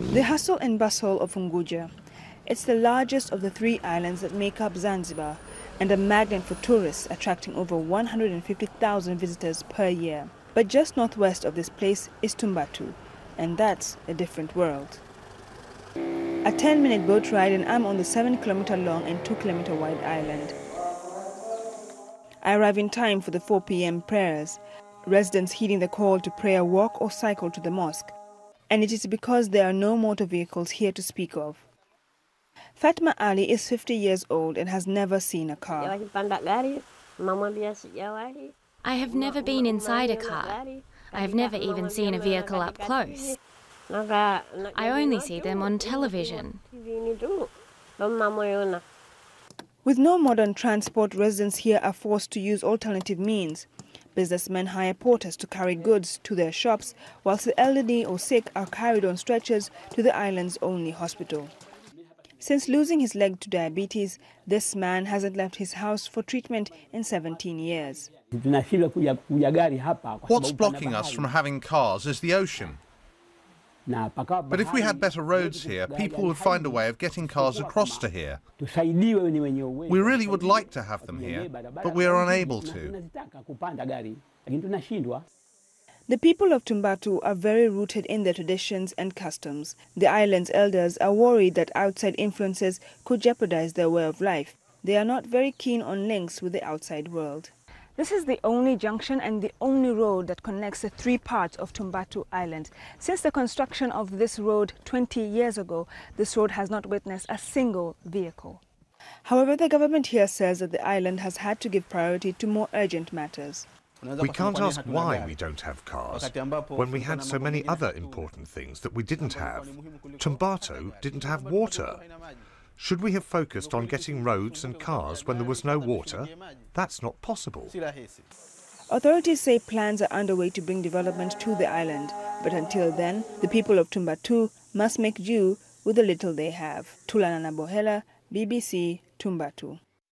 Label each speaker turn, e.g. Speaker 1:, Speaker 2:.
Speaker 1: The hustle and bustle of Unguja. It's the largest of the three islands that make up Zanzibar and a magnet for tourists attracting over 150,000 visitors per year. But just northwest of this place is Tumbatu, and that's a different world. A 10 minute boat ride and I'm on the 7 kilometer long and 2 kilometer wide island. I arrive in time for the 4 p.m. prayers, residents heeding the call to pray, walk or cycle to the mosque. And it is because there are no motor vehicles here to speak of. Fatma Ali is 50 years old and has never seen a car.
Speaker 2: I have never been inside a car. I have never even seen a vehicle up close. I only see them on television.
Speaker 1: With no modern transport, residents here are forced to use alternative means. Businessmen hire porters to carry goods to their shops, whilst the elderly or sick are carried on stretchers to the island's only hospital. Since losing his leg to diabetes, this man hasn't left his house for treatment in 17 years.
Speaker 3: What's blocking us from having cars is the ocean. But if we had better roads here, people would find a way of getting cars across to here. We really would like to have them here, but we are unable to.
Speaker 1: The people of Tumbatu are very rooted in their traditions and customs. The island's elders are worried that outside influences could jeopardize their way of life. They are not very keen on links with the outside world. This is the only junction and the only road that connects the three parts of Tumbatu Island. Since the construction of this road 20 years ago, this road has not witnessed a single vehicle. However, the government here says that the island has had to give priority to more urgent matters.
Speaker 4: We can't ask why we don't have cars when we had so many other important things that we didn't have. Tumbatu didn't have water. Should we have focused on getting roads and cars when there was no water? That's not possible.
Speaker 1: Authorities say plans are underway to bring development to the island, but until then, the people of Tumbatu must make do with the little they have. Tulanana Bohela, BBC, Tumbatu.